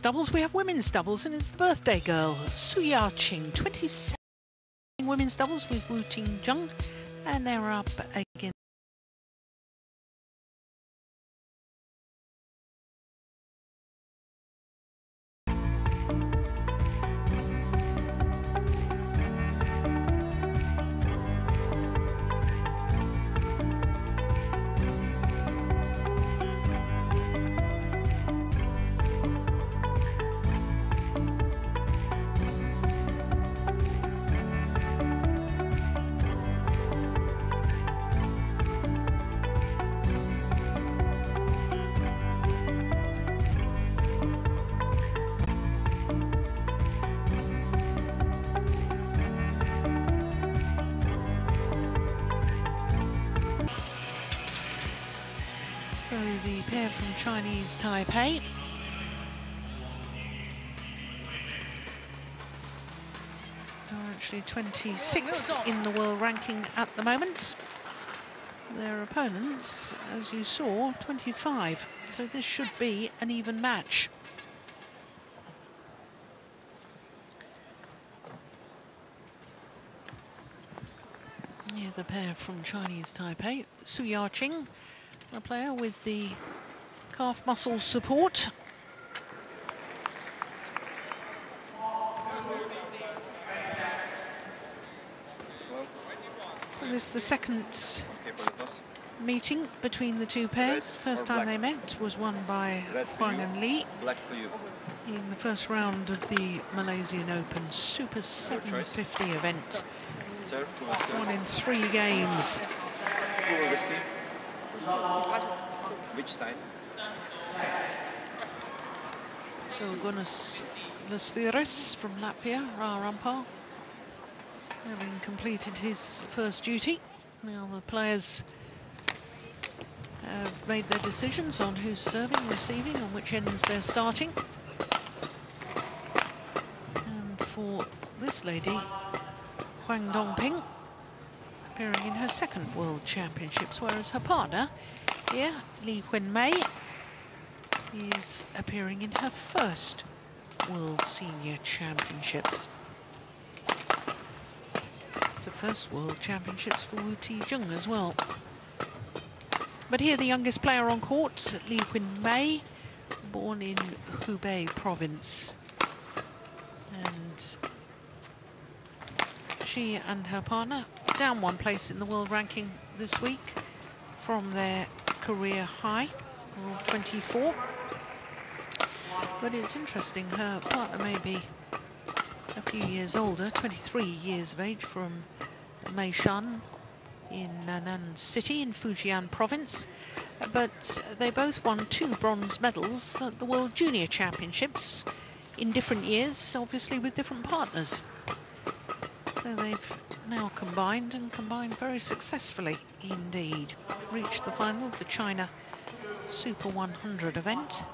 doubles, we have women's doubles, and it's the birthday girl, Hsu Ya Ching, 27 women's doubles with Wu Ti Jung, and they're up Taipei. Are actually 26 in the world ranking at the moment. Their opponents, as you saw, 25. So this should be an even match. Yeah, the pair from Chinese Taipei, Hsu Ya Ching, the player with the calf muscle support. So this is the second meeting between the two pairs. First time they met was won by Huang and Li in the first round of the Malaysian Open Super 750 event. One in three games. Who will receive? Which side? So Gunas Lasviris from Latvia, Rarampa, having completed his first duty. Now the players have made their decisions on who's serving, receiving, and which ends they're starting. And for this lady, Huang Dongping, appearing in her second World Championships, whereas her partner here, Li Wenmei, is appearing in her first World Senior Championships. It's the first World Championships for Wu Ti-jung as well. But here the youngest player on court, Li Wenmei, born in Hubei province. And she and her partner down one place in the world ranking this week from their career high, world 24. But it's interesting, her partner may be a few years older, 23 years of age from Meishan in Nan'an City in Fujian province. But they both won two bronze medals at the World Junior Championships in different years, obviously with different partners. So they've now combined and combined very successfully indeed. Reached the final of the China Super 100 event.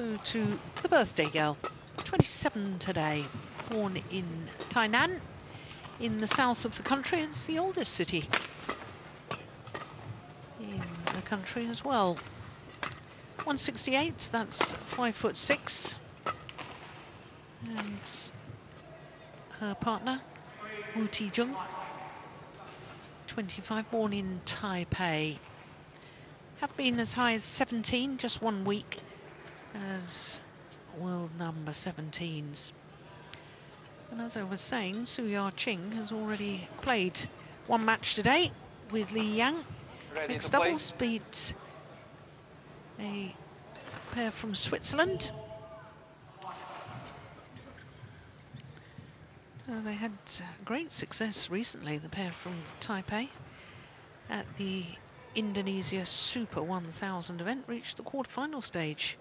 So to the birthday girl, 27 today, born in Tainan, in the south of the country. It's the oldest city in the country as well. 168, that's five foot six. And her partner, Wu Ti-jung, 25, born in Taipei. Have been as high as 17, just one week as world number 17s. And as I was saying, Hsu Ya Ching has already played one match today with Lee Yang. Ready Mixed doubles beat a pair from Switzerland. Uh, they had uh, great success recently, the pair from Taipei, at the Indonesia Super 1000 event, reached the quarterfinal stage.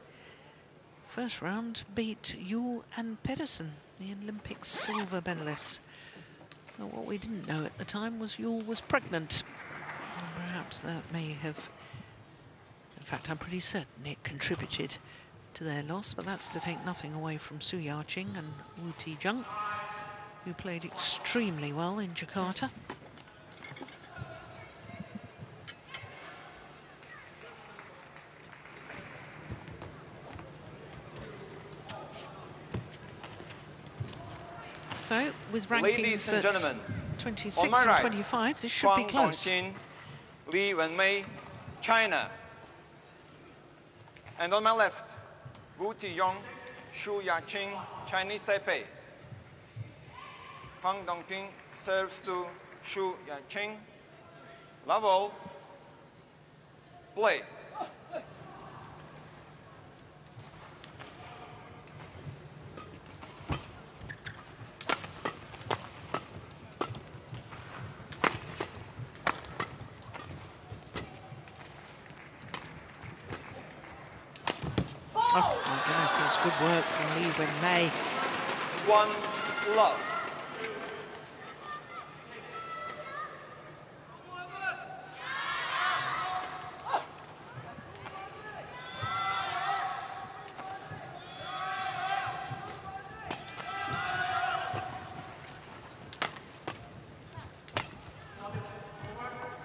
First round beat Juhl and Pedersen, the Olympic silver medalists. Well, what we didn't know at the time was Juhl was pregnant. And perhaps that may have, in fact, I'm pretty certain it contributed to their loss, but that's to take nothing away from Hsu Ya Ching and Wu Ti-jung, who played extremely well in Jakarta. So, with rankings Ladies and gentlemen, 26 on my and right, 25, this should be Huang close. Dongping, Li Wenmei, China. And on my left, Wu Ti Jung, Shu Yaqing, Chinese Taipei. Huang Dongping serves to Shu Yaqing. Level. Play. Oh my goodness, that's good work from Li Wenmei. One love.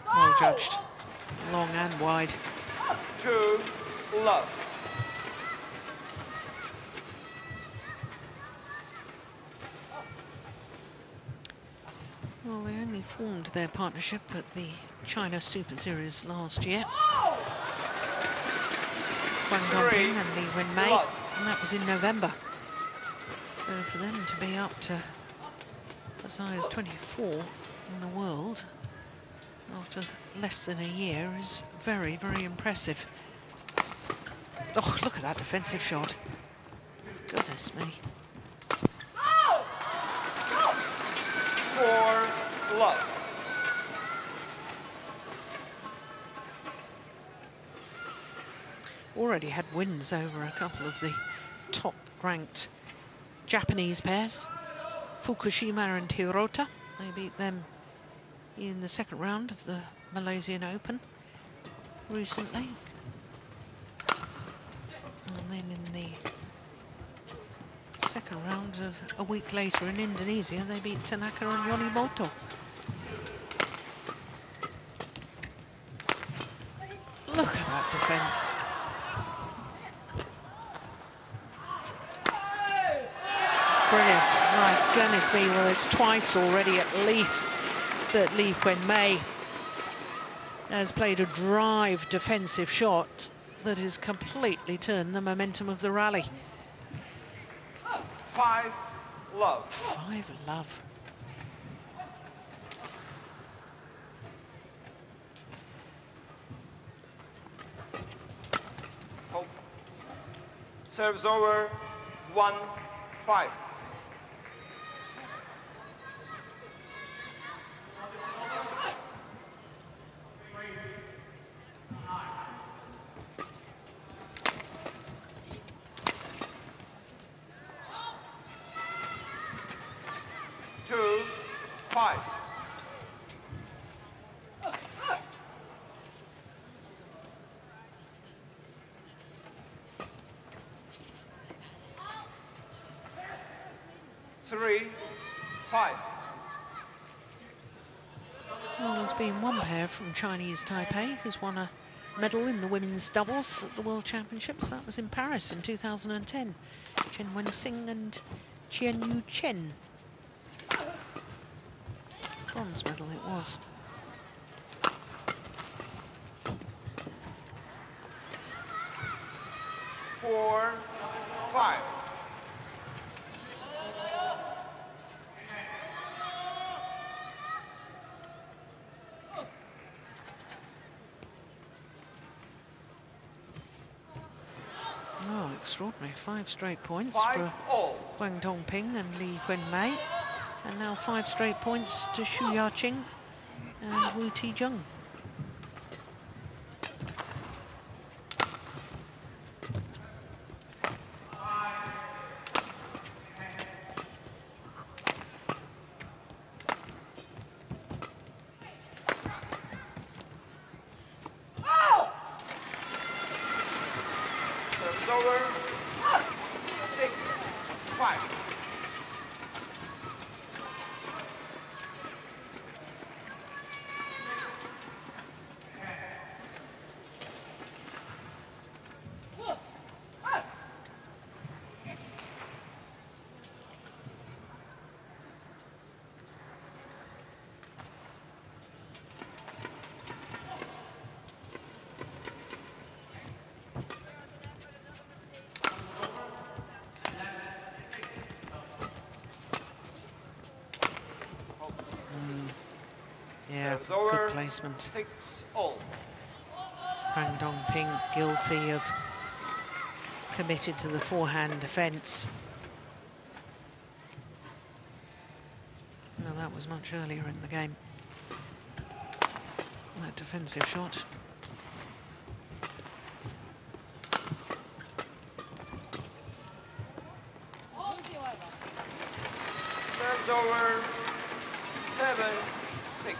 Well judged. Long and wide. Two love. Well, they only formed their partnership at the China Super Series last year. Huang Three. Dongping and Li Wenmei, and that was in November. So for them to be up to as high as 24 in the world after less than a year is very, very impressive. Oh, look at that defensive shot. Goodness me. Four love. Already had wins over a couple of the top-ranked Japanese pairs, Fukushima and Hirota. They beat them in the second round of the Malaysian Open recently. And then in the second round of a week later in Indonesia, they beat Tanaka and Yonemoto. Look at that defence. Brilliant. Me, well, it's twice already at least that Li Mei has played a drive defensive shot that has completely turned the momentum of the rally. Five love. Five love. Serves over. One five. Two five. Three five. Well, there's been one pair from Chinese Taipei who's won a medal in the women's doubles at the World Championships. That was in Paris in 2010. Cheng Wen-Hsing and Chien Yu Chin. Bronze medal it was. Four five. Oh, extraordinary. Five straight points Five for all. Huang Dongping and Li Wenmei. And now five straight points to Hsu Ya Ching and Wu Tijung. Serves over. Six five. Placement. Six all. Huang Dongping guilty of committed to the forehand defence. No, that was much earlier in the game. That defensive shot. Serves over. Seven, six.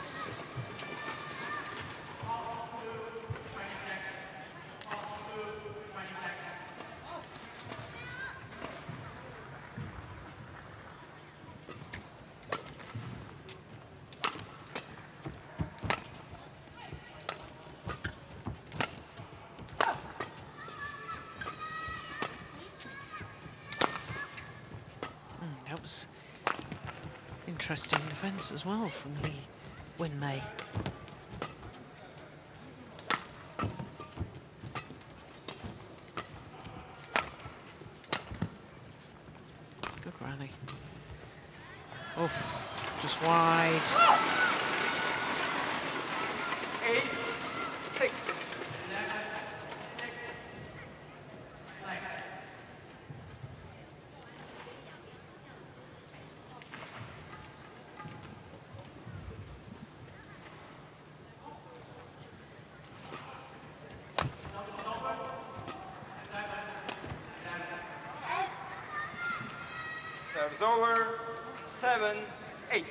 Mm, that was interesting defence as well from Lee Win Mei. Good rally. Oof, just wide. Eight, six. Serves over. Seven, eight.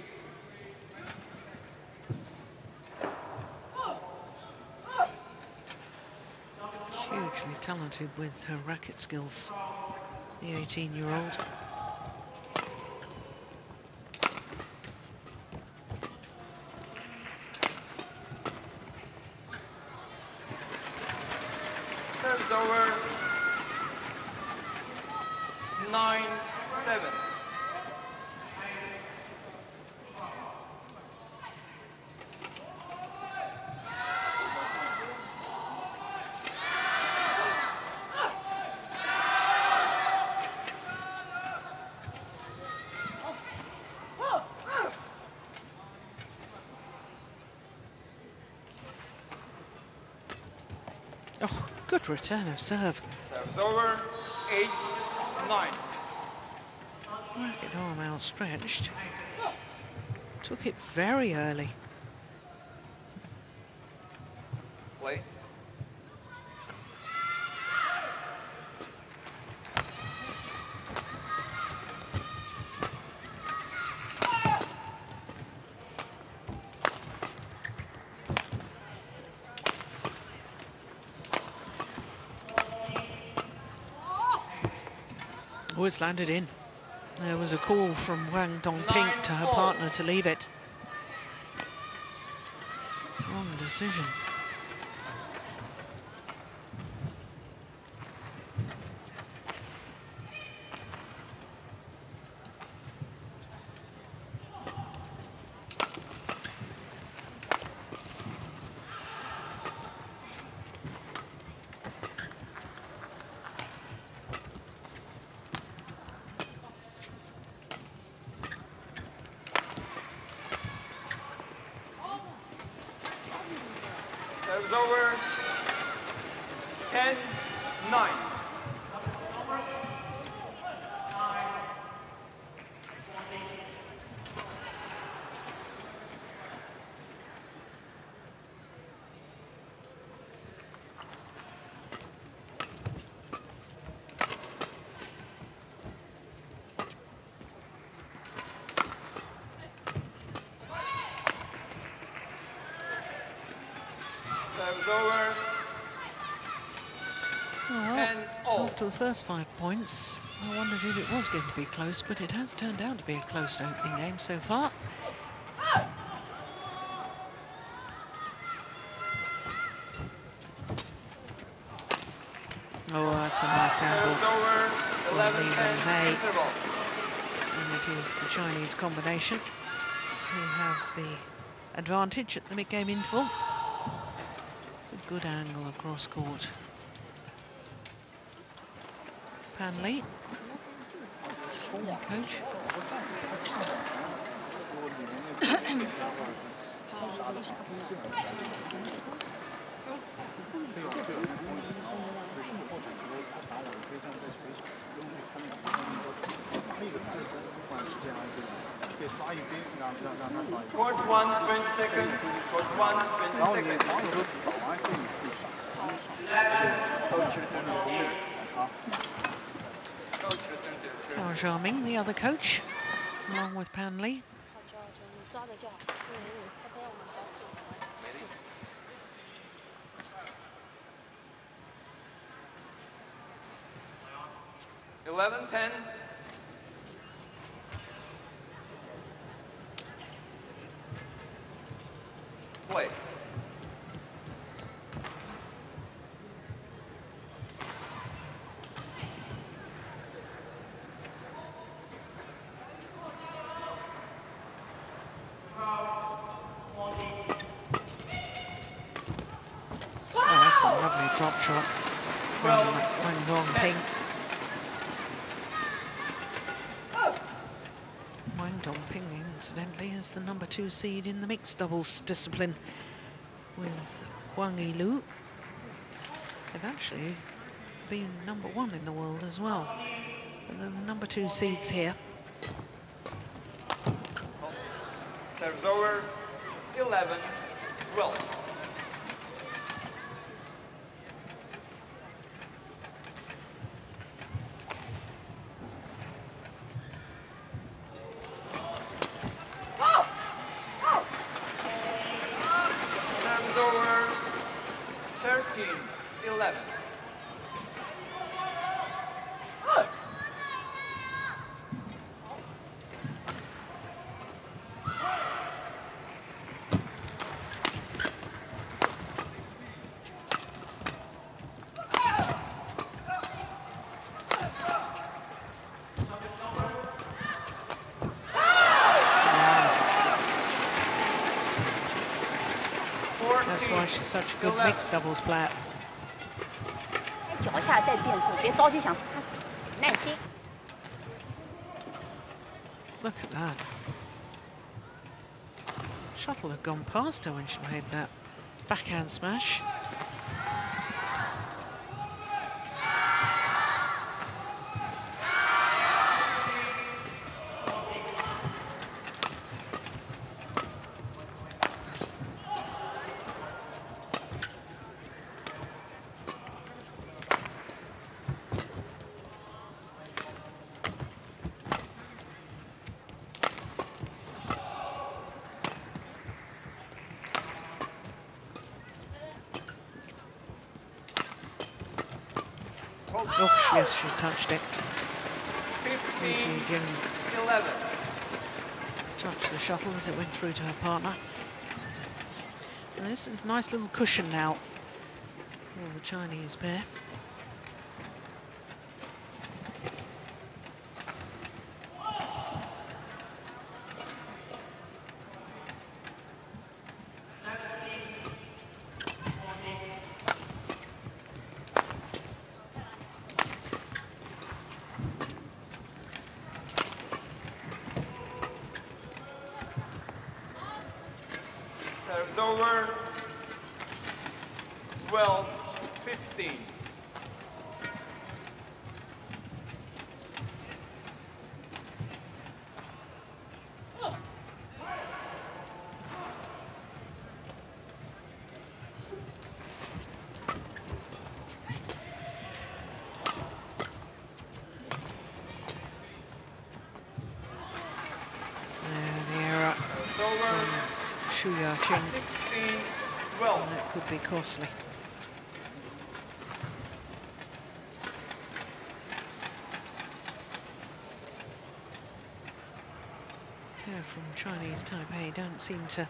Hugely talented with her racket skills, the 18-year-old. Serves over. Nine, seven. Oh, good return of serve. Serves over. Eight, nine. Racket arm outstretched. Took it very early. Play. It's landed in. There was a call from Huang Dongping to her partner to leave it. Wrong decision. Serves over. Ten, nine. Serves over. After the first five points, I wondered if it was going to be close, but it has turned out to be a close opening game so far. Oh, that's a nice angle. For Li. Interval. And it is the Chinese combination who have the advantage at the mid-game interval. It's a good angle across court. Pan Lee, coach. Court one, 20 seconds. Court one, 20 seconds. Coach, return to the Coach, return to the other coach, along with Pan Li. 好，就 Dongping, incidentally, is the number two seed in the mixed doubles discipline with Wang Yilyu. They've actually been number one in the world as well. But they're the number two seeds here. Serves over. 11, 12. Serves over. 13, 11. That's why she's such a good 11. mixed doubles player. 脚下再变数，别着急想，他耐心。 Look at that. Shuttle had gone past her when she made that backhand smash. She touched it. 15, Li 11. touched the shuttle as it went through to her partner. And this is a nice little cushion now for the Chinese pair. Over. 12, 15. There, the costly. Yeah, from Chinese Taipei don't seem to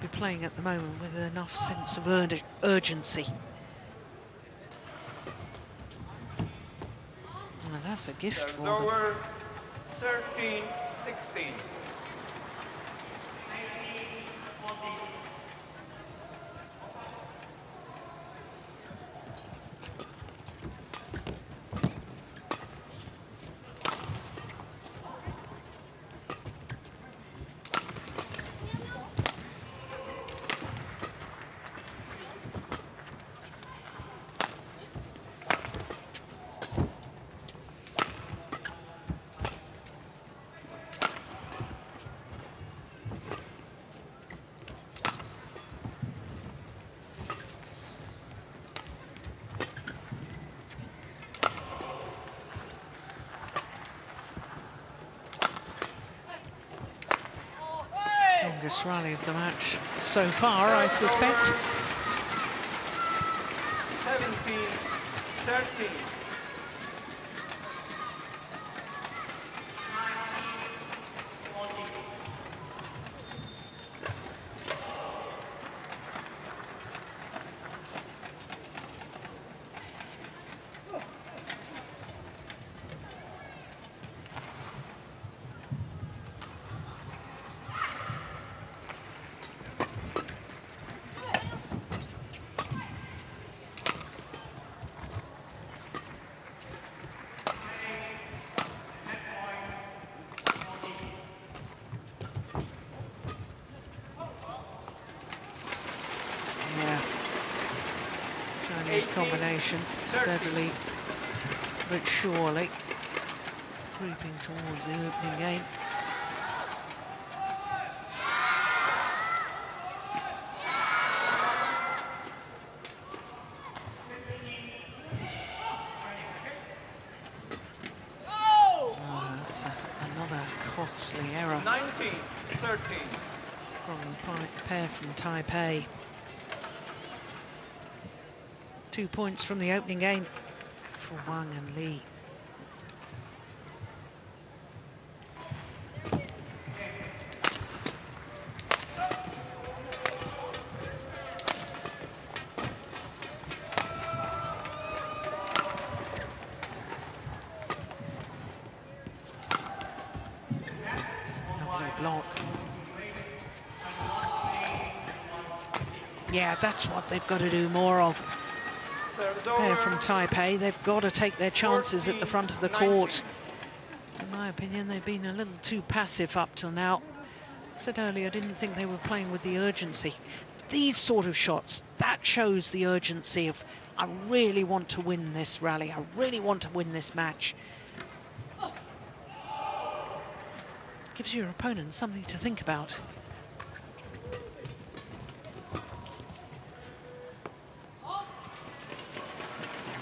be playing at the moment with enough sense of ur urgency. That's a gift for them. 13, 16. longest rally of the match so far, I suspect. Combination steadily but surely creeping towards the opening game. Oh, that's another costly error 19, 13. from the pair from Taipei. Two points from the opening game for Wang and Lee. That's what they've got to do more of. Pair from Taipei, they've got to take their chances at the front of the court. In my opinion, they've been a little too passive up till now. I said earlier, I didn't think they were playing with the urgency. These sort of shots, that shows the urgency of, I really want to win this rally. I really want to win this match. Gives your opponent something to think about.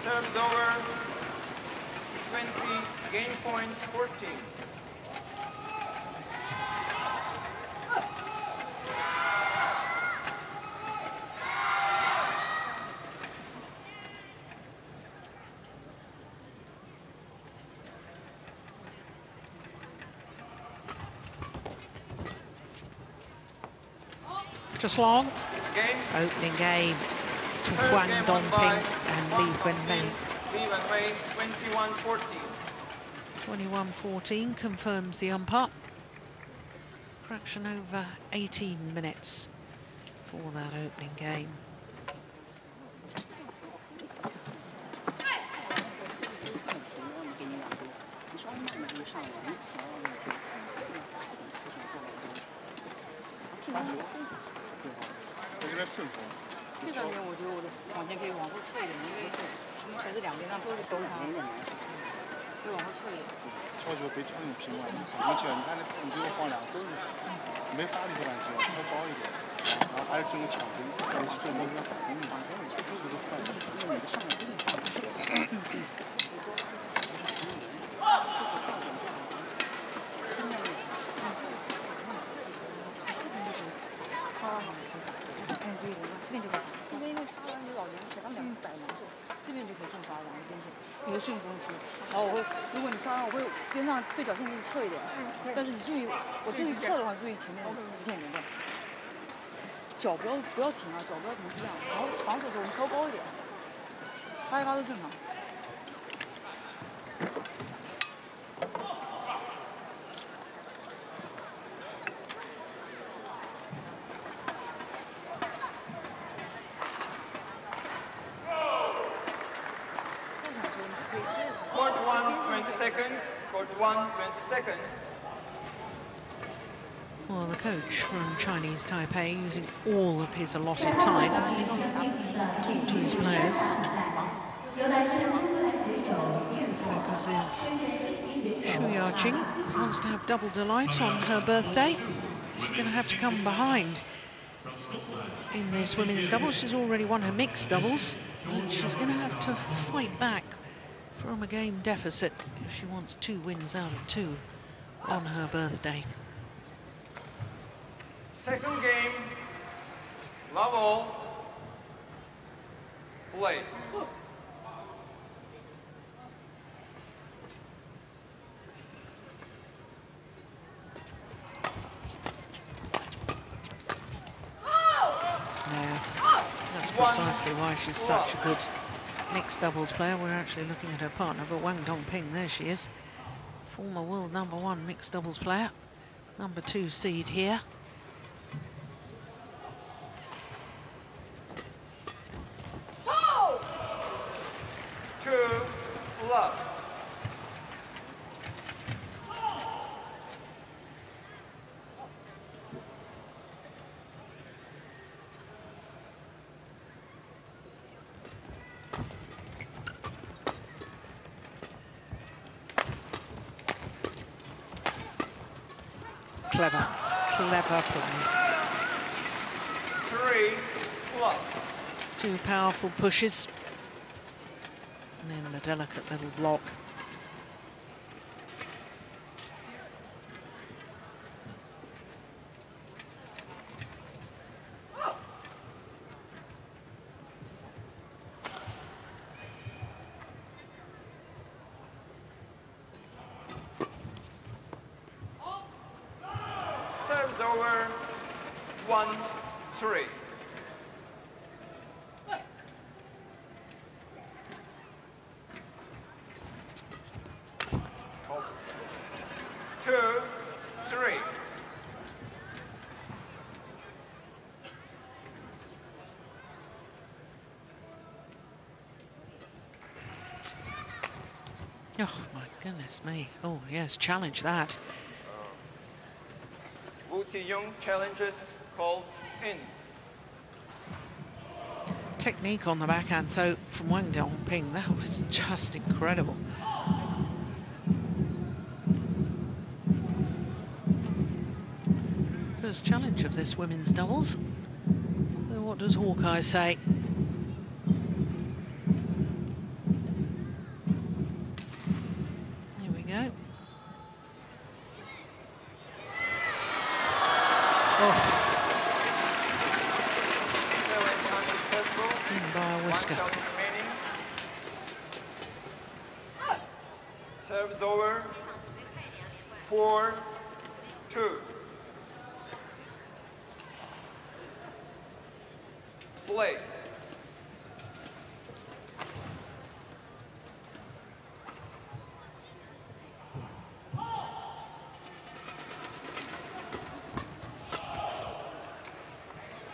Serves over. 20, game point 14. Just long. Game. Opening game to First game Dongping and Li Wang Wenmei. Dongping, 21-14. 21-14 confirms the umpire. Fraction over 18 minutes for that opening game. 你给我放两都是没发，里头把脚抬高一点，然后还有这种抢着放一些做模特儿。你放这个置，所都这，因为每个上面都有放不起道。边线，一个顺风区。然后我会，如果你上来，我会边上对角线给你侧一点，但是你注意，我注意侧的话，注意前面直线连段。脚不要不要停啊，脚不要停是这样。然后防守的时候我们挑高一点，发一发都正常。Chinese Taipei using all of his allotted time to his players. Because if Hsu Ya Ching wants to have double delight on her birthday, she's going to have to come behind in this women's doubles. She's already won her mixed doubles. She's going to have to fight back from a game deficit if she wants two wins out of two on her birthday. Second game, level, play. Precisely why she's such a good mixed doubles player. We're actually looking at her partner, but Huang Dongping, there she is. Former world number one mixed doubles player. Number two seed here. Two, love. Clever, clever play. Three, love. Two powerful pushes. And then the delicate little block. Serves over, one, three. Two, three. Oh, my goodness me. Oh, yes, challenge that. Wu Young challenges called in. Technique on the backhand, though, from Huang Dongping, that was just incredible. First challenge of this women's doubles. So what does Hawkeye say? Here we go. Oh, Challenge unsuccessful. in by a One whisker. challenge remaining. Serves over. Four, two. Play.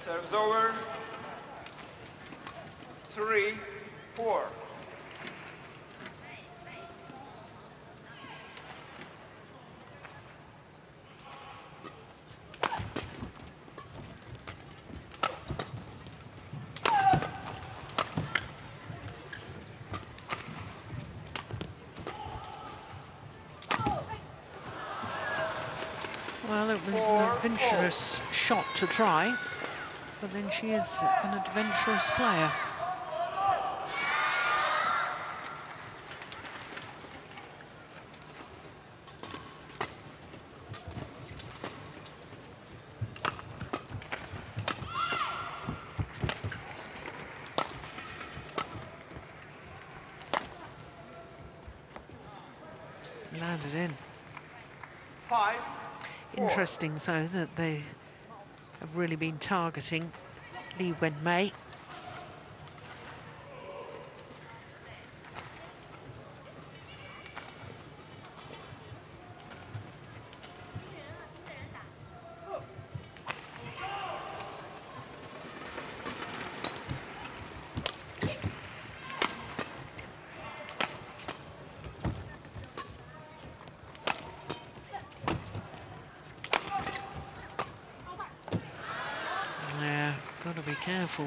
Serves over. Three, four. Well, it was an Four, adventurous shot to try, but then she is an adventurous player. Landed in. Five, four. Interesting, though, that they have really been targeting Li Wenmei.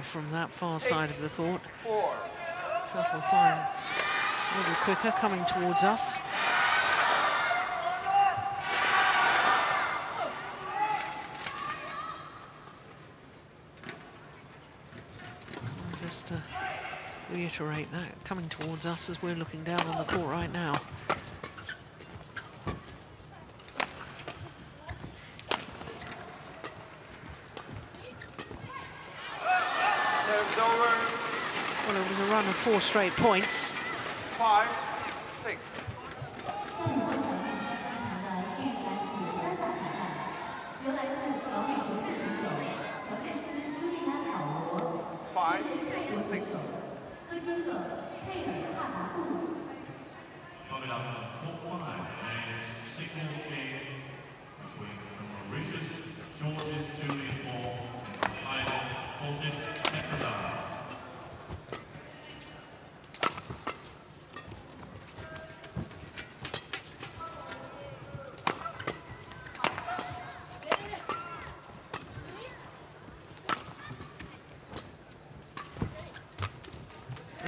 From that far side of the court. Four. Shuttle flying a little quicker, coming towards us. Just to reiterate that, coming towards us as we're looking down on the court right now. Four straight points. Five, six. Five, six. Coming up court five is singles game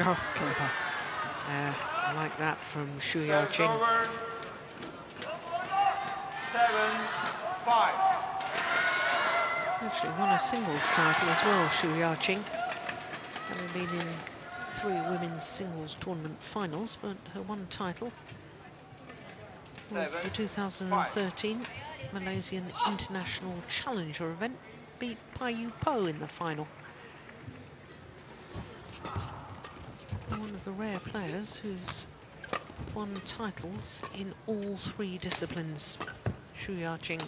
Oh, clever. Yeah, I like that from Hsu Serves Ya Ching. over. Seven, five. Actually won a singles title as well, Hsu Ya Ching. Having been in three women's singles tournament finals, but her one title was the Seven, 2013 Malaysian International Challenger event, beat Pai Yu Po in the final. One of the rare players who's won titles in all three disciplines, Hsu Ya Ching.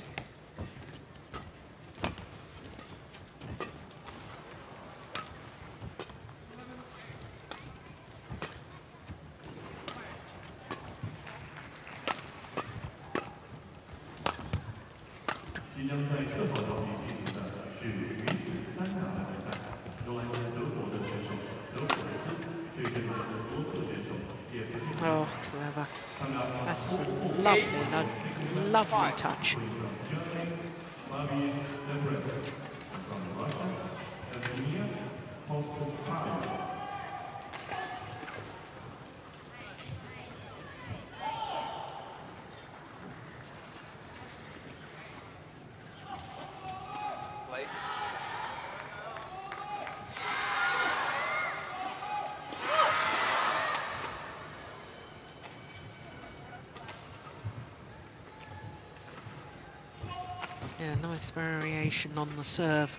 Oh, clever. That's a lovely, lo- lovely touch. Play. Yeah, nice variation on the serve.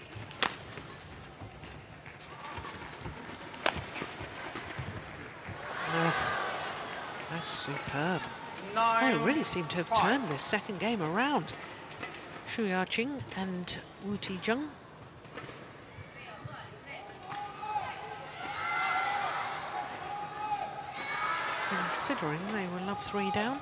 Oh, that's superb. Nine, They really seem to have five. turned this second game around. Hsu Ya Ching and Wu Ti Jung. Considering they were love three down.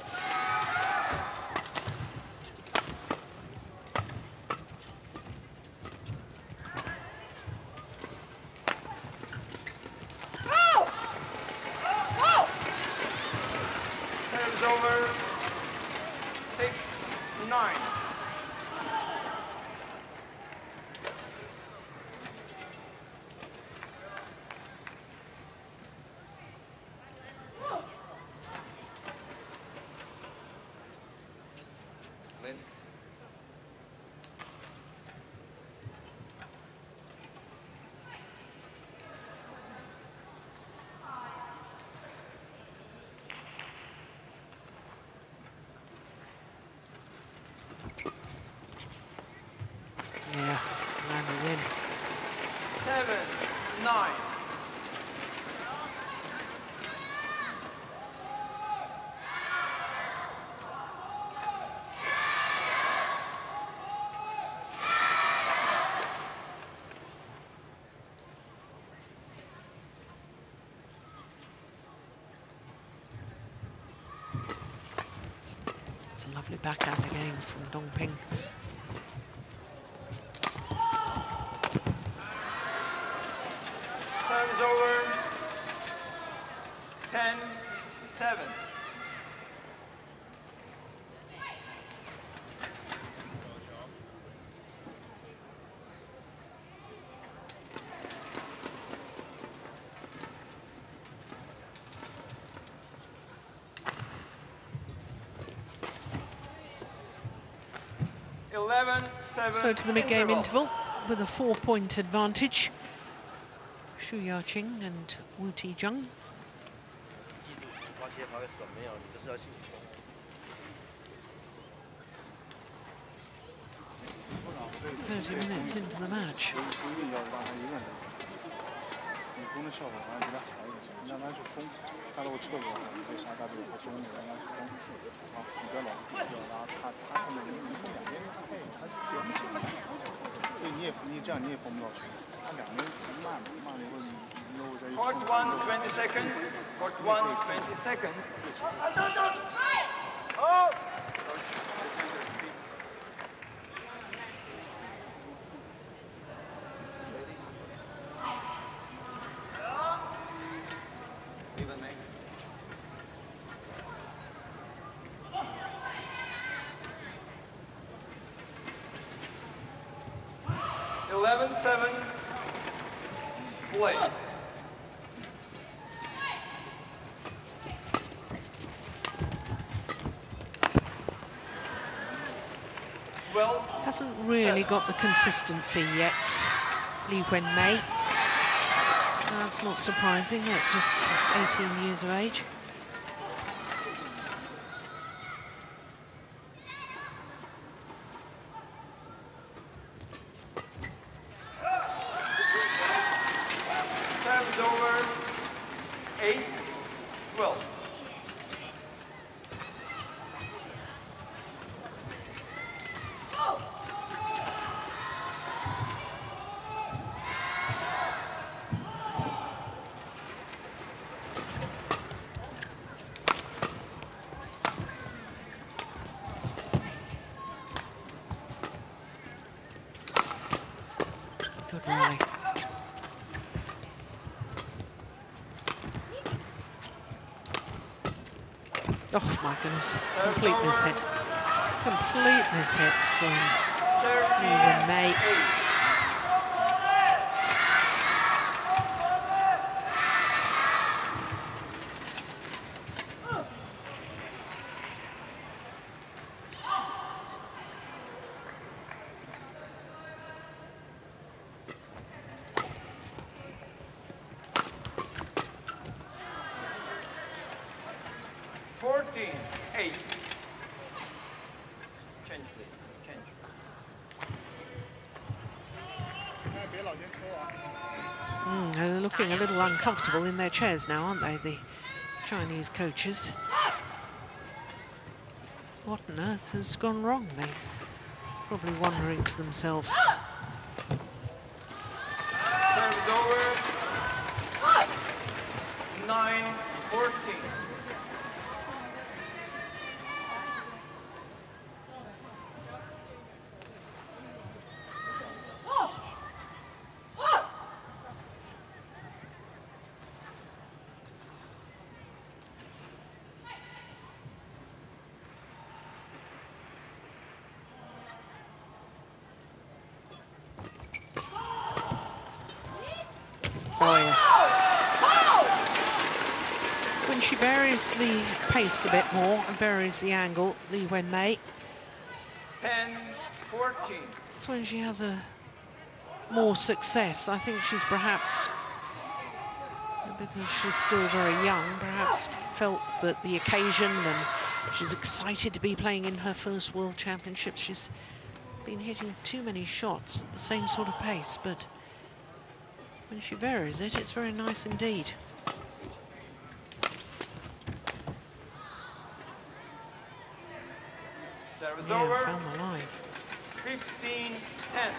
Serves over. Six, nine. Lin. Yeah, landed in. Seven, nine. It's a lovely backhand again from Dongping. 11, so to the mid-game interval. interval with a four-point advantage. Hsu Ya Ching and Wu Ti Jung. Thirty minutes into the match. 攻的效果好像比他好一点，你让他去封，他如果撤过来，你可杀大队友和中路，让他去封，啊，你不老是盯他，他后面人一两边，他在他别人对，你也你这样你也封不到球，他两边慢慢了以后，你你如果再一冲，你可以。Well, hasn't really got the consistency yet, Li Wenmei. That's not surprising at just 18 years of age. Oh my goodness, complete mishit. Complete miss mishit from Li Wenmei. Uncomfortable in their chairs now, aren't they, the Chinese coaches? What on earth has gone wrong? They're probably wondering to themselves. Serves over. Nine. Fourteen. Oh, yes. When she varies the pace a bit more and varies the angle, Li Wenmei, Ten. Fourteen. that's when she has a more success. I think she's perhaps, because she's still very young, perhaps felt that the occasion and she's excited to be playing in her first World Championships. She's been hitting too many shots at the same sort of pace, but when she varies it, it's very nice indeed. Serves Yeah, over. found the line. Fifteen. Ten.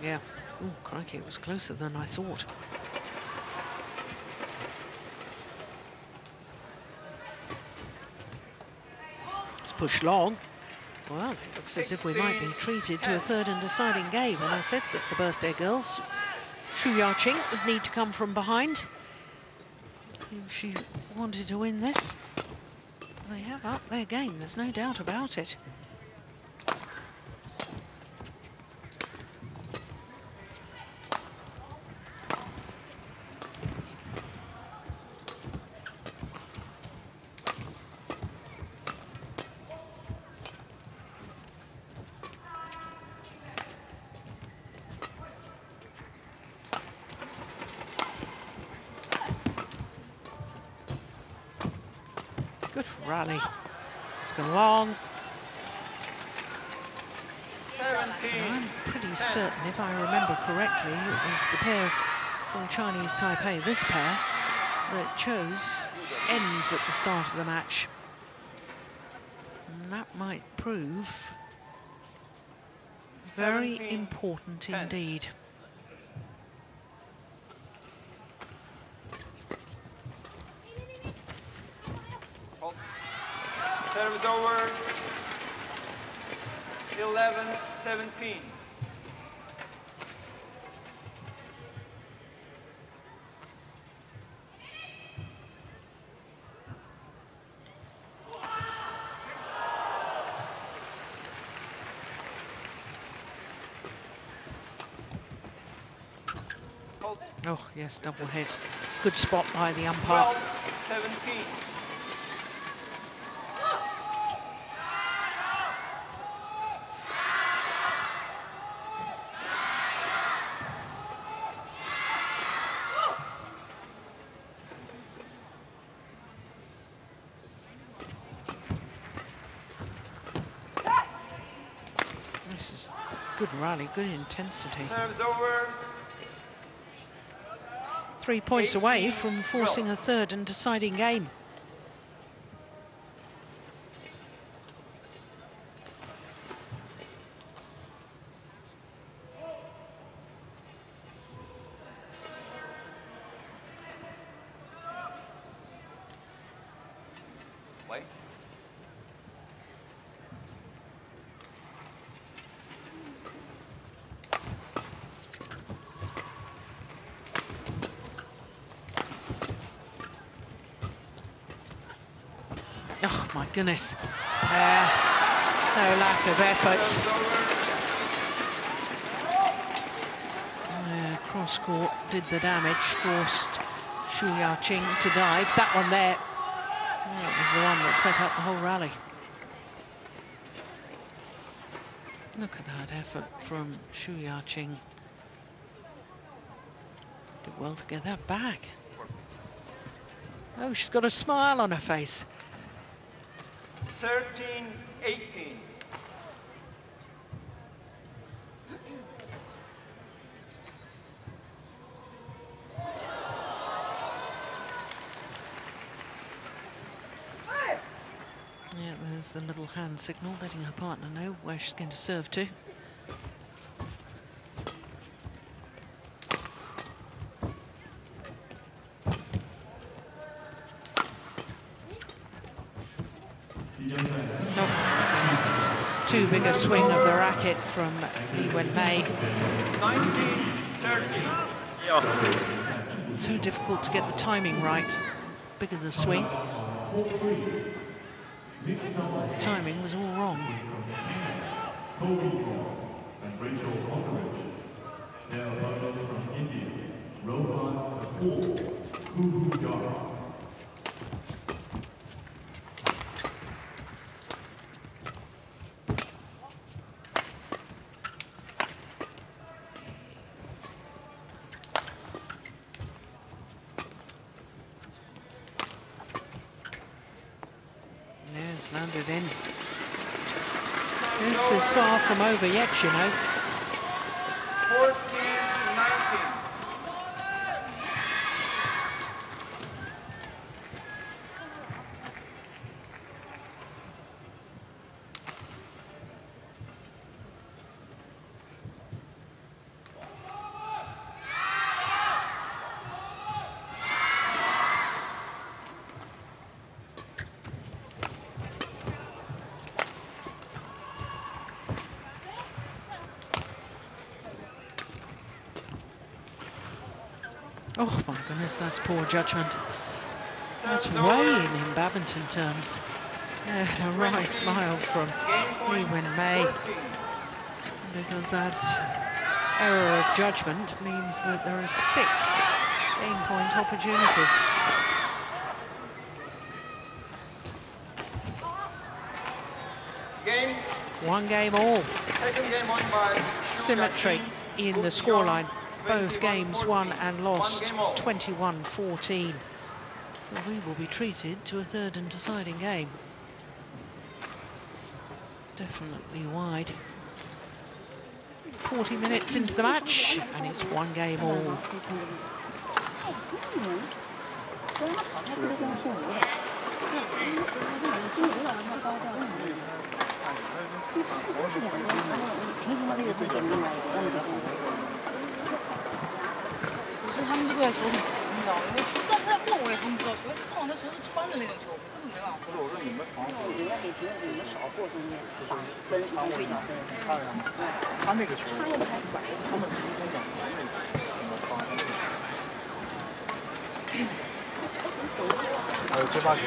Yeah. Oh, crikey, it was closer than I thought. It's pushed long. Well, it looks as if we might be treated to a third and deciding game. And I said that the birthday girls, Hsu Ya Ching, would need to come from behind. She wanted to win this. They have up their game, there's no doubt about it. It's gone long. 17. I'm pretty certain, if I remember correctly, it was the pair from Chinese Taipei, this pair, that chose ends at the start of the match. And that might prove very 17, important 10. indeed. Hold. Service over. 11, 17. Oh, yes, double head. Good spot by the umpire. 12, 17. This is good rally, good intensity. Serves over. Three points away from forcing a third and deciding game. Wait. Oh, my goodness. Uh, no lack of effort. Uh, cross court did the damage, forced Hsu Ya Ching to dive. That one there, that was the one that set up the whole rally. Look at that effort from Hsu Ya Ching. Did well to get that back. Oh, she's got a smile on her face. 13, 18. Yeah, there's the little hand signal letting her partner know where she's going to serve to. Swing of the racket from Li Wenmei. 19, 13. So difficult to get the timing right. Bigger the swing. The timing was all wrong. Landed in. This is far from over yet, you know. 14, 19. Oh my goodness, that's poor judgment. That's way in, in badminton terms. Yeah, a right smile from Li Game point, Wenmei 14. because that error of judgment means that there are six game point opportunities. Game, One game all. second game Symmetry in the scoreline. Gu Both games won and lost 21-14. Well, we will be treated to a third and deciding game. Definitely wide. 40 minutes into the match, and it's one game all. 他们都在说，你知道吗，我站在后我也疯不到球，他好像全是穿的那种球，根本没办法。不是，我说你们防守，你们平时你们少过中间，就是分传我一下，漂亮吗？他那个球，他们平时讲那个，怎么防那个球？还有接发球。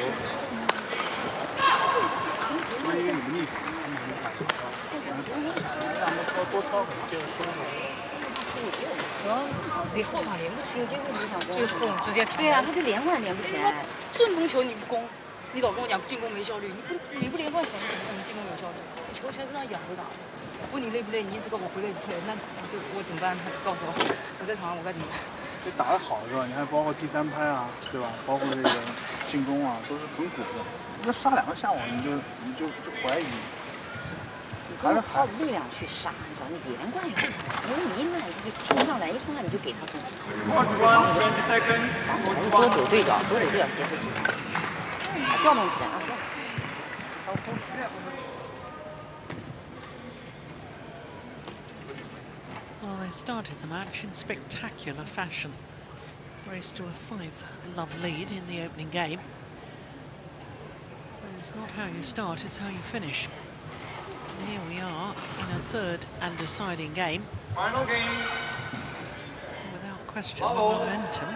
关于你们逆反，你们敢说？我们多多操，就是说嘛。你后场连不起，就是这种直接弹。对呀、他就连贯连不起来。顺风球你不攻，你老跟我讲进攻没效率，你不你不连贯起来，你怎么可能进攻有效率？你球全身上仰着打，问你累不累，你一直告诉我不累不累，那我就我怎么办？他告诉我，我在场上我该怎么办？这 打得好是吧？你还包括第三拍啊，对吧？包括这个进攻啊，都是很火的。那杀两个下网，你就你就就怀疑，还是靠还力量去杀，你知道，你连贯一点，因为你一慢就冲上来，一冲上你就给他分。 41, 20 seconds. 还是多走对角，多走对角结合技术，调动起来啊！ Well, they started the match in spectacular fashion. Raced to a five-love lead in the opening game. But it's not how you start, it's how you finish. And here we are in a third and deciding game. Final game. Without question, the momentum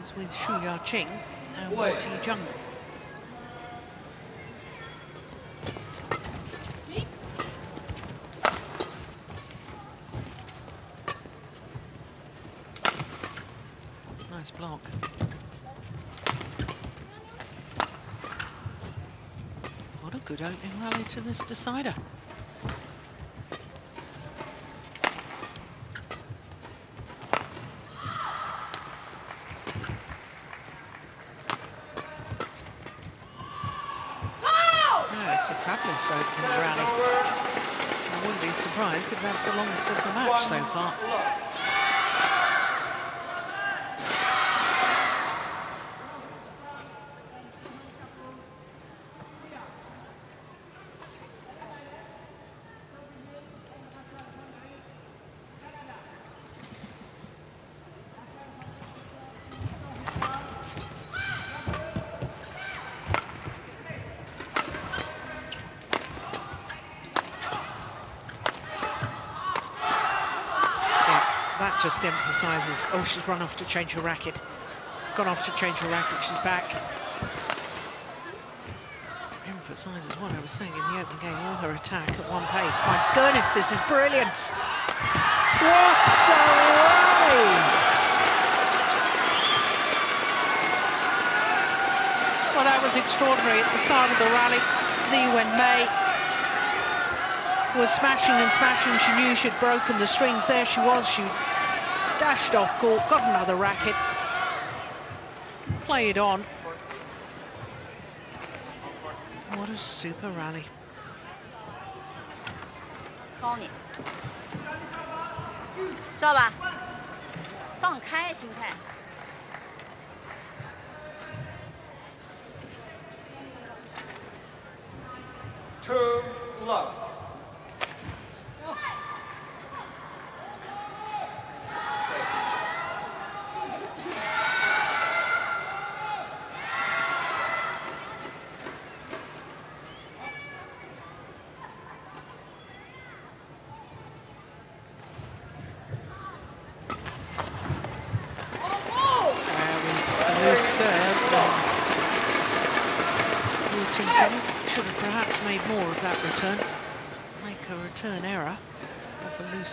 is with Hsu Ya Ching and Wu Ti Jung. Nice block. What a good opening rally to this decider. It's a fabulous opening rally. I wouldn't be surprised if that's the longest of the match so far. Just emphasises, oh, she's run off to change her racket. Gone off to change her racket, she's back. Emphasises what I was saying in the open game, all her attack at one pace. My goodness, this is brilliant. What a rally! Well, that was extraordinary at the start of the rally. Li Wenmei was smashing and smashing. She knew she'd broken the strings. There she was. She dashed off court, got another racket, played on. What a super rally.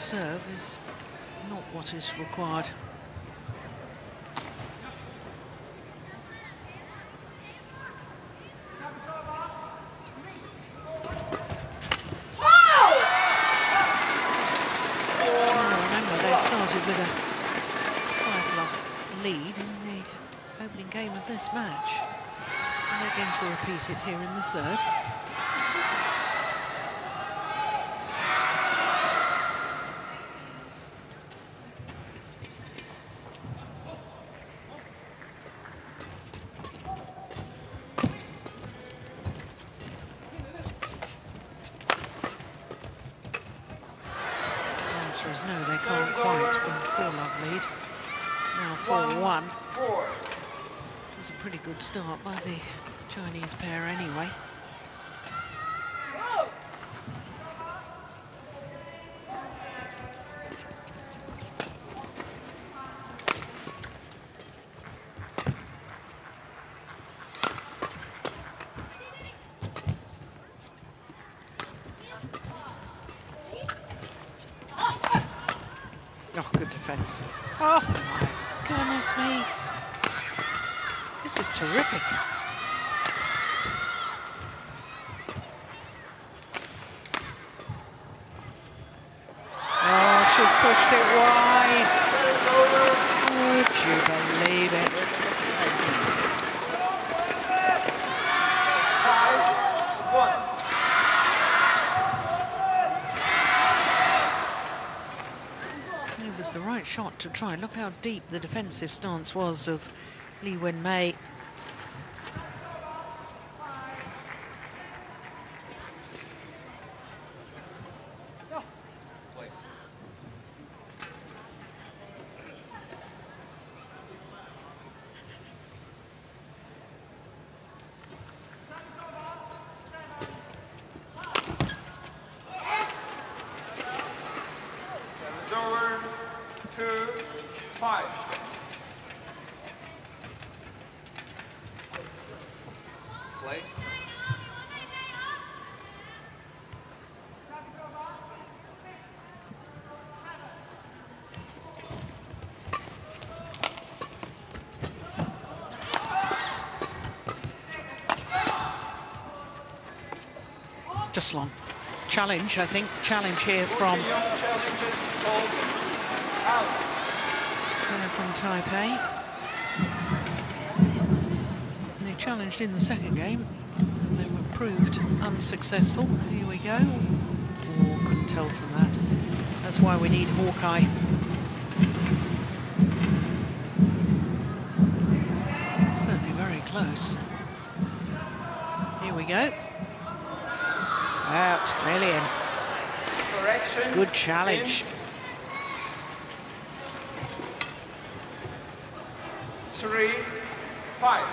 Serve is not what is required. Well, remember, they started with a five-love lead in the opening game of this match. And they're going to repeat it here in the third. Now 4-1. Four. It's a pretty good start by the Chinese pair anyway. Oh, good defence. Oh, my goodness me. This is terrific. Oh, she's pushed it wide. Would you believe it? Five. One. It was the right shot to try. Look how deep the defensive stance was of Li Wenmei. Service Challenge, I think. Challenge here from, from Taipei. They challenged in the second game. And they were proved unsuccessful. Here we go. Oh, couldn't tell from that. That's why we need Hawkeye. Certainly very close. Here we go. That's brilliant. Correction. Good challenge. In. Three. Five.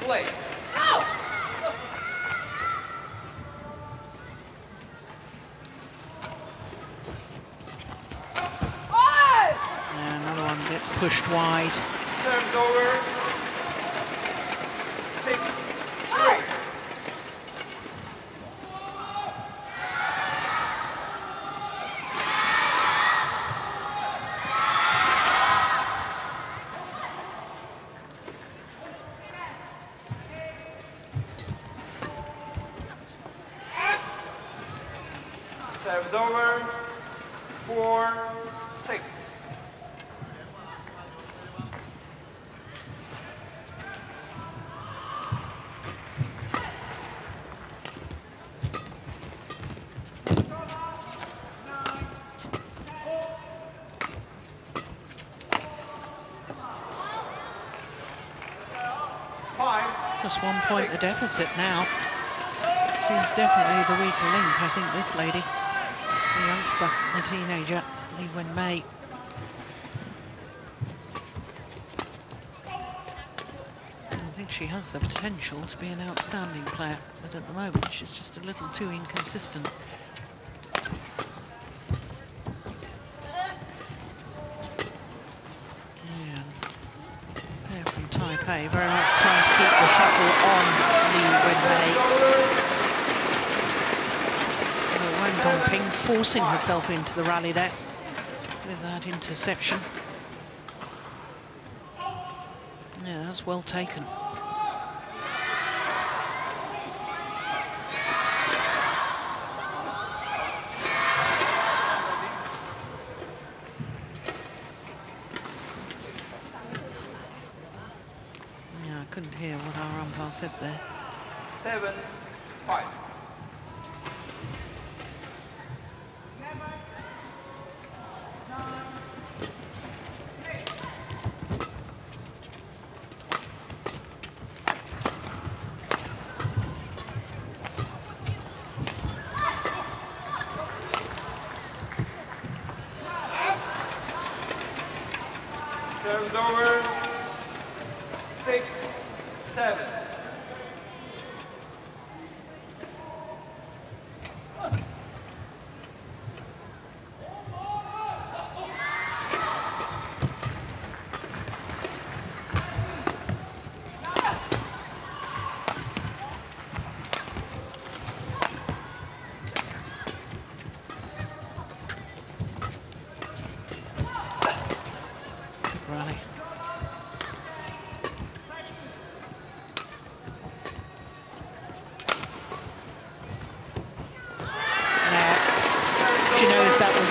Play. Pushed wide. Serves over. Point the deficit now. She's definitely the weaker link, I think, this lady. The youngster, the teenager, Li Wenmei. I think she has the potential to be an outstanding player, but at the moment she's just a little too inconsistent. Yeah. They're from Taipei, very much the shuttle on Li Wenmei. Huang Dongping forcing herself into the rally there with that interception. Yeah, that's well taken. Yeah, I couldn't hear what our umpire said there. Seven. Five.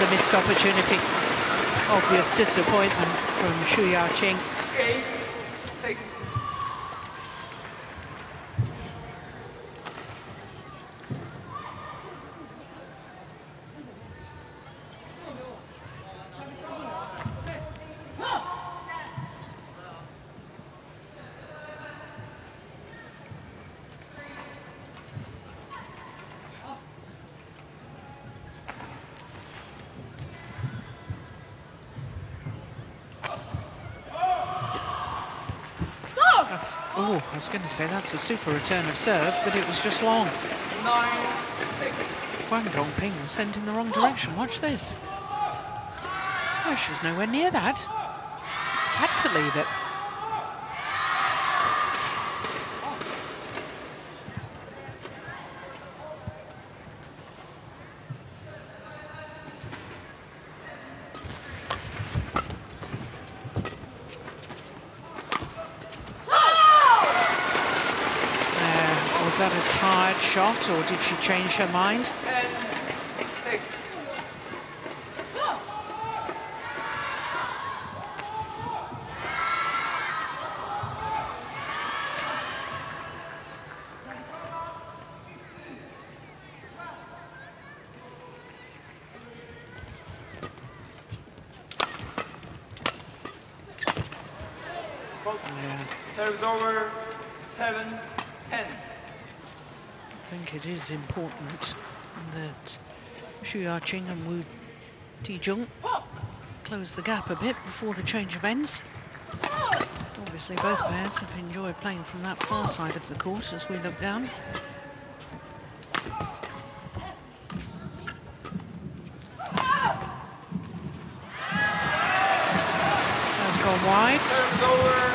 A missed opportunity. Obvious disappointment from Hsu Ya Ching. Eight, six. That's, oh, I was going to say that's a super return of serve, but it was just long. Nine, six. Huang Dongping was sent in the wrong direction. Watch this. Oh, she was nowhere near that. Had to leave it. Uh, was that a tired shot or did she change her mind? Ten, six. Yeah, Serves over. Seven, ten. I think it is important that Hsu Ya Ching and Wu Ti Jung close the gap a bit before the change of ends. Obviously, both pairs have enjoyed playing from that far side of the court as we look down. Has gone wide.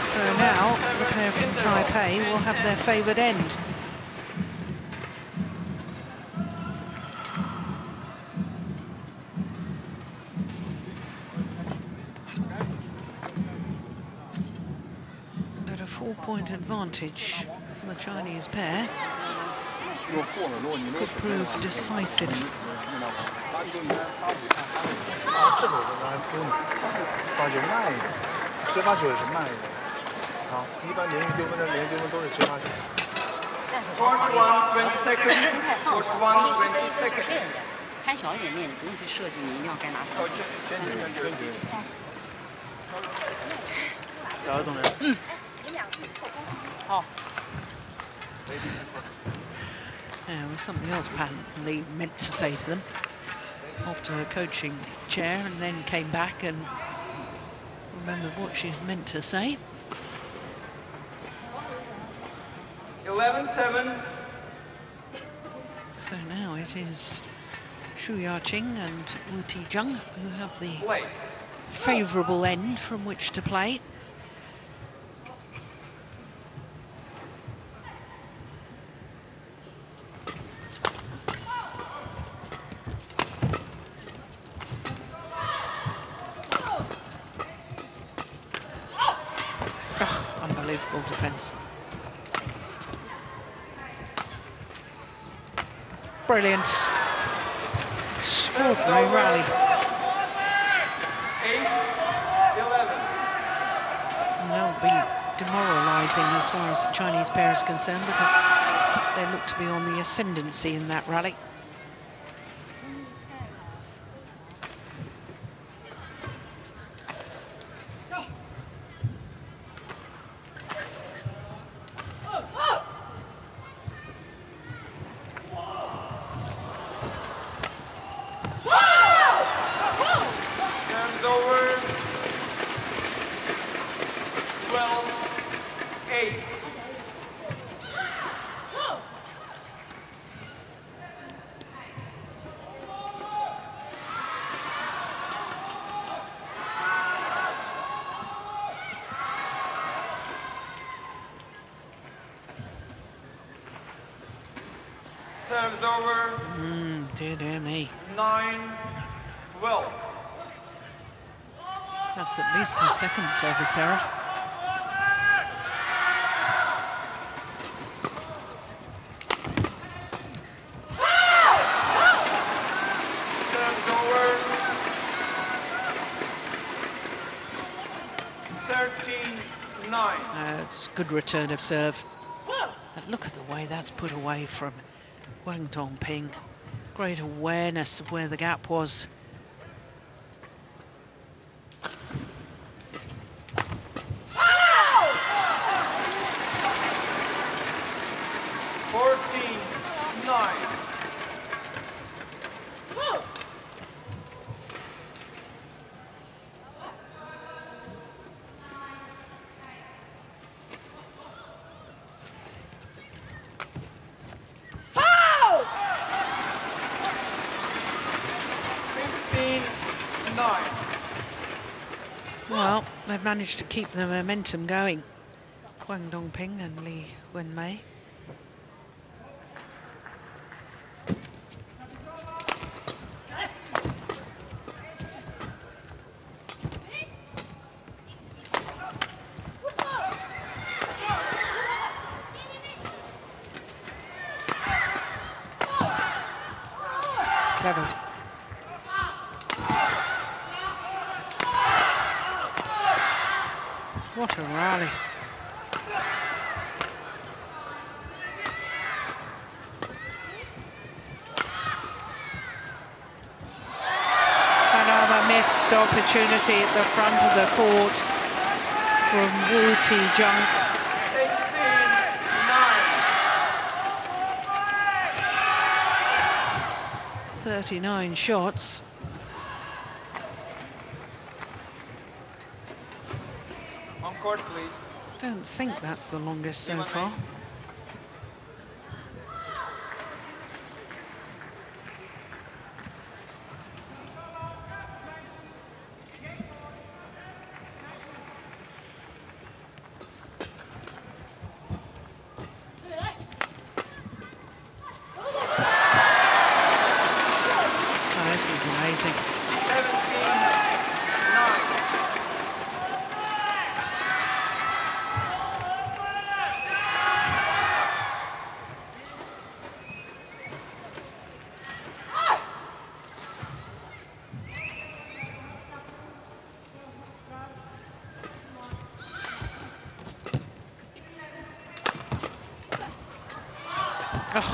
So now the pair from. Taipei will have their favoured end. 分都是接发球。但是 Court 说 one, 20 seconds. 心态放 Court 松， one, 可以 20 就是骗 seconds. 人家，贪小一点面，你不用去设计，你一定要该拿分。 Coaches, change your jersey. 小的同学， 好。Yeah, it was something else Pan Lee meant to say to them off to her coaching chair and then came back and remembered what she had meant to say. 11, seven. So now it is Hsu Ya Ching and Wu Ti Jung who have the Play. favourable end from which to play. Oh, unbelievable defence. Brilliant. Extraordinary rally. 11. And that'll be demoralising as far as the Chinese pair is concerned because they look to be on the ascendancy in that rally. Serves over. Serves over. Mm, dear, dear me. 9 12. At a second service error. Serves over. 13 9. Uh, it's a good return of serve. But look at the way that's put away from Huang Dongping. Great awareness of where the gap was. Nine. Well, they've managed to keep the momentum going. Huang Dongping and Li Wenmei. Clever. What a rally. Another missed opportunity at the front of the court from Wu Ti Jung. Sixteen nine. 39 shots. On court, please. Don't think that's the longest so far. Oh, this is amazing. Seventeen nine. Oh,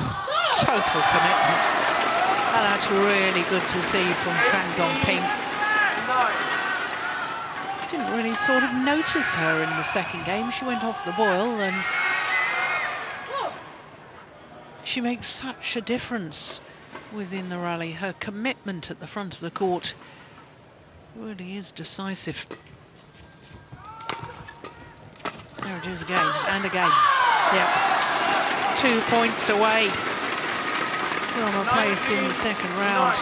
total commitment. And that's really good to see from Huang Dongping. Nine. Didn't really sort of notice her in the second game. She went off the boil and she makes such a difference within the rally. Her commitment at the front of the court really is decisive. There it is again and again. Yeah. Two points away from a place in the second round.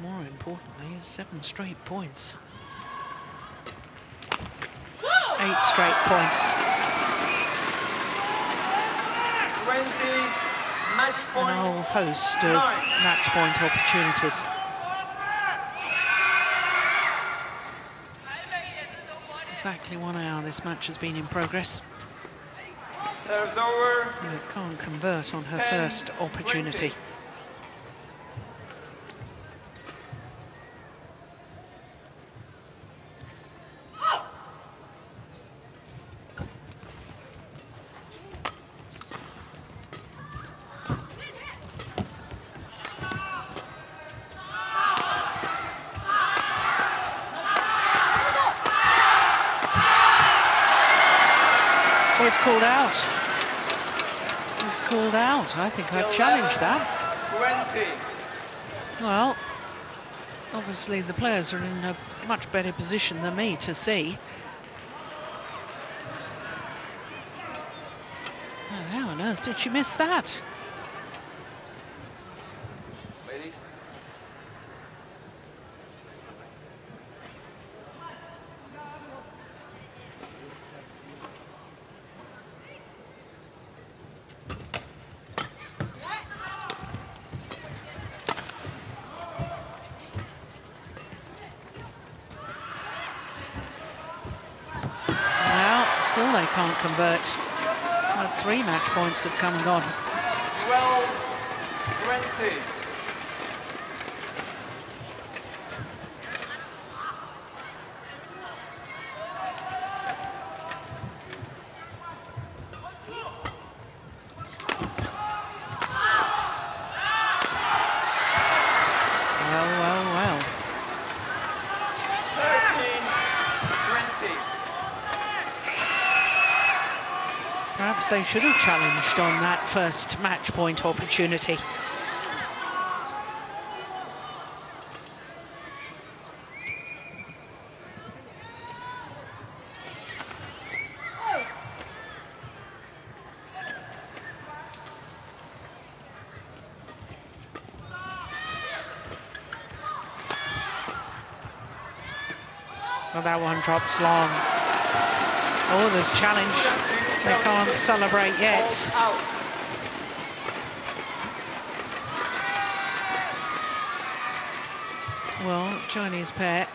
More importantly, is seven straight points. Eight straight points. 20 match point. a whole host of Nine. match point opportunities. Exactly one hour this match has been in progress. Serves over. But can't convert on her Ten, first opportunity. 20. Oh, it's called out. It's I think I'd challenge that. 20. Well, obviously the players are in a much better position than me to see. Oh, how on earth did she miss that? Ladies. Still they can't convert. That's three match points have come and gone. 12, 20. Well, well, well. 13, 20. They should have challenged on that first match point opportunity. Well, that one drops long. Oh, there's challenge. They can't celebrate yet. Well, Chinese pair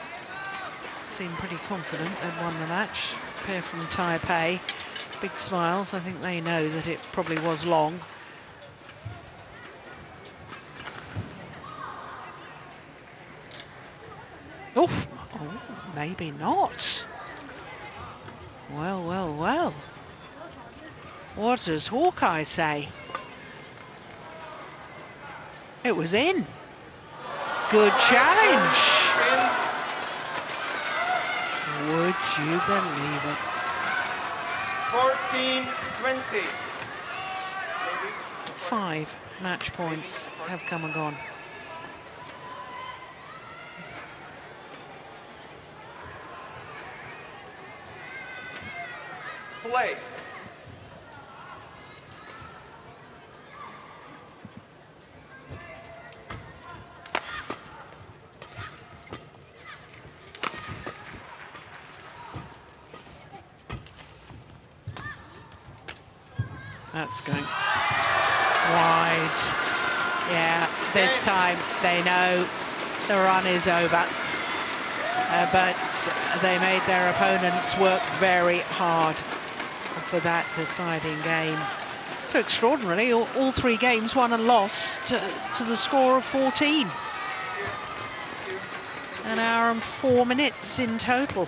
seem pretty confident they've won the match. Pair from Taipei, big smiles. I think they know that it probably was long. Oof. Oh, maybe not. Well, well, well. What does Hawkeye say? It was in. Good challenge. Would you believe it? 14, 20. Five match points have come and gone. Play. That's going wide. Yeah, this time they know the run is over. Uh, but they made their opponents work very hard for that deciding game. So extraordinarily, all, all three games won and lost to, to the score of 14. An hour and four minutes in total.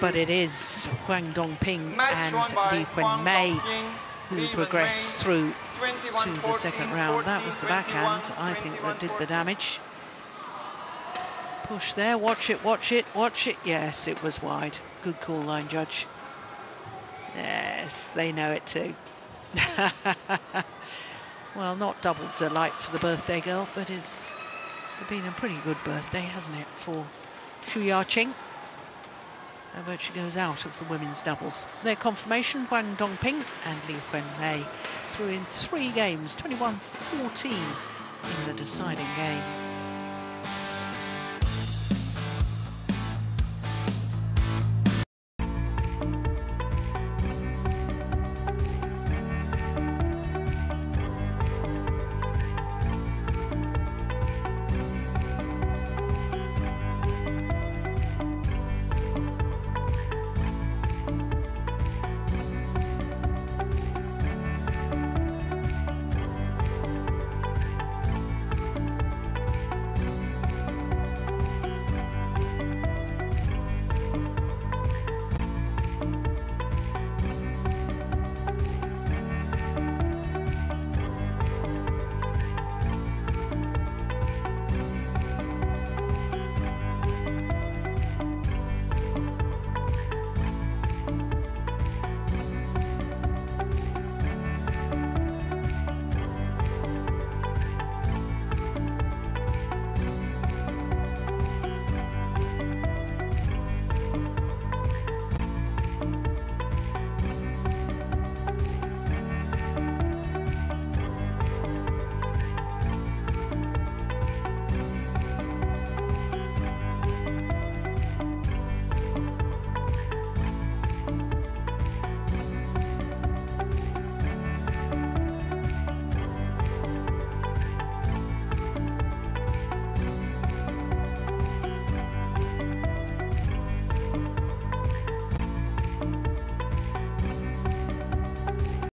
But it is Huang Dongping and Li Wenmei Dongping, who through to the second round. That was the backhand, I think, that did the damage. Push there, watch it, watch it, watch it. Yes, it was wide. Good call, line judge. Yes, they know it too. well, not double delight for the birthday girl, but it's been a pretty good birthday, hasn't it, for Hsu Ya Ching? Uh, but she goes out of the women's doubles. Their confirmation, Huang Dongping and Li Wenmei threw in three games, 21-14 in the deciding game.